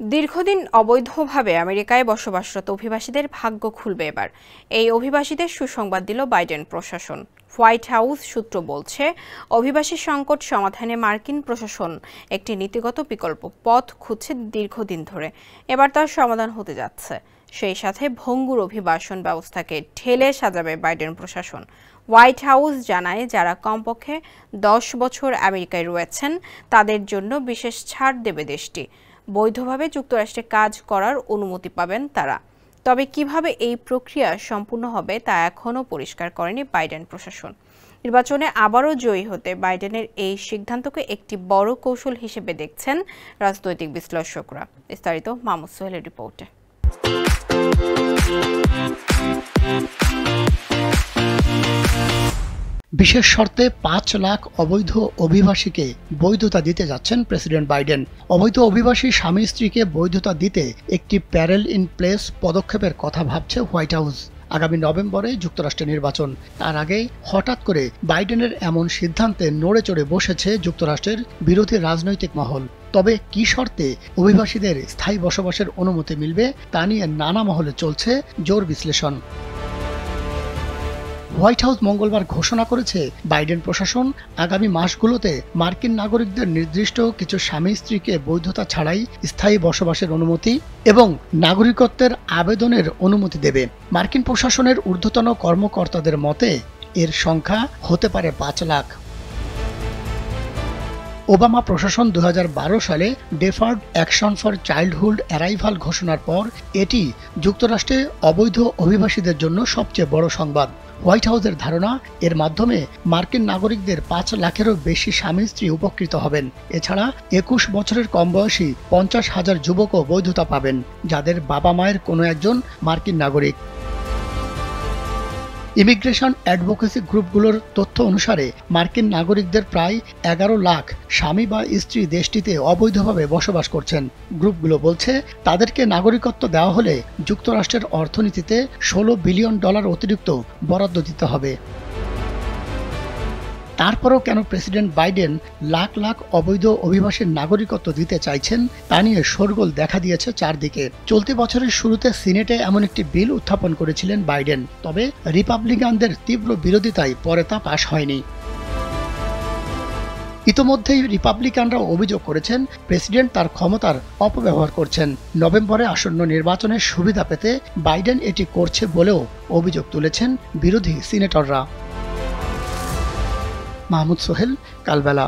দীর্ঘদিন অবৈধভাবে আমেরিকায় বসবাসরত অভিবাসীদের ভাগ্য খুলবে এবার। এই অভিবাসীদের সুসংবাদ দিল বাইডেন প্রশাসন। হোয়াইট হাউস সূত্র বলছে, অভিবাসী সংকট সমাধানে মার্কিন প্রশাসন একটি নীতিগত বিকল্প পথ খুঁজছে দীর্ঘদিন ধরে। এবার তার সমাধান হতে যাচ্ছে। সেই সাথে ভঙ্গুর অভিবাসন ব্যবস্থাকে ঠেলে সাজাবে বাইডেন প্রশাসন। হোয়াইট হাউস জানায়, যারা কমপক্ষে দশ বছর আমেরিকায় রয়েছেন, তাদের জন্য বিশেষ ছাড় দেবে দেশটি। বৈধভাবে যুক্তরাষ্ট্রে কাজ করার অনুমতি পাবেন তারা। তবে কীভাবে এই প্রক্রিয়া সম্পূর্ণ হবে তা এখনও পরিষ্কার করেনি বাইডেন প্রশাসন। নির্বাচনে আবারও জয়ী হতে বাইডেনের এই সিদ্ধান্তকে একটি বড় কৌশল হিসেবে দেখছেন রাজনৈতিক বিশ্লেষকরা। বিস্তারিত মামুদ সোহেলের রিপোর্টে। বিশেষ শর্তে পাঁচ লাখ অবৈধ অভিবাসীকে বৈধতা দিতে যাচ্ছেন প্রেসিডেন্ট বাইডেন। অবৈধ অভিবাসী স্বামী স্ত্রীকে বৈধতা দিতে একটি প্যারেল ইন প্লেস পদক্ষেপের কথা ভাবছে হোয়াইট হাউস। আগামী নভেম্বরে যুক্তরাষ্ট্রের নির্বাচন। তার আগেই হঠাৎ করে বাইডেনের এমন সিদ্ধান্তে নড়ে চড়ে বসেছে যুক্তরাষ্ট্রের বিরোধী রাজনৈতিক মহল। তবে কি শর্তে অভিবাসীদের স্থায়ী বসবাসের অনুমতি মিলবে তা নিয়ে নানা মহলে চলছে জোর বিশ্লেষণ। হোয়াইট হাউস মঙ্গলবার ঘোষণা করেছে, বাইডেন প্রশাসন আগামী মাসগুলোতে মার্কিন নাগরিকদের নির্দিষ্ট কিছু স্বামী স্ত্রীকে বৈধতা ছাড়াই স্থায়ী বসবাসের অনুমতি এবং নাগরিকত্বের আবেদনের অনুমতি দেবে। মার্কিন প্রশাসনের ঊর্ধ্বতন কর্মকর্তাদের মতে, এর সংখ্যা হতে পারে পাঁচ লাখ। ওবামা প্রশাসন দু হাজার বারো সালে deferred action for childhood arrival ঘোষণার পর এটি যুক্তরাষ্ট্রে অবৈধ অভিবাসীদের জন্য সবচেয়ে বড় সংবাদ। হোয়াইট হাউসের ধারণা, এর মাধ্যমে মার্কিন নাগরিকদের পাঁচ লাখেরও বেশি স্বামী স্ত্রী উপকৃত হবেন। এছাড়া একুশ বছরের কম বয়সী পঞ্চাশ হাজার যুবকও বৈধতা পাবেন, যাদের বাবা মায়ের কোনো একজন মার্কিন নাগরিক। ইমিগ্রেশন অ্যাডভোকেসি গ্রুপগুলোর তথ্য অনুসারে, মার্কিন নাগরিকদের প্রায় এগারো লাখ স্বামী বা স্ত্রী দেশটিতে অবৈধভাবে বসবাস করছেন। গ্রুপগুলো বলছে, তাদেরকে নাগরিকত্ব দেওয়া হলে যুক্তরাষ্ট্রের অর্থনীতিতে ষোলো বিলিয়ন ডলার অতিরিক্ত বরাদ্দ দিতে হবে। তারপরও কেন প্রেসিডেন্ট বাইডেন লাখ লাখ অবৈধ অভিবাসীর নাগরিকত্ব দিতে চাইছেন তা নিয়ে শোরগোল দেখা দিয়েছে চারদিকে। চলতি বছরের শুরুতে সিনেটে এমন একটি বিল উত্থাপন করেছিলেন বাইডেন, তবে রিপাবলিকানদের তীব্র বিরোধিতায় পরে তা পাশ হয়নি। ইতোমধ্যেই রিপাবলিকানরা অভিযোগ করেছেন, প্রেসিডেন্ট তার ক্ষমতার অপব্যবহার করছেন। নভেম্বরে আসন্ন নির্বাচনের সুবিধা পেতে বাইডেন এটি করছে বলেও অভিযোগ তুলেছেন বিরোধী সিনেটররা। মাহমুদ সোহেল কালবেলা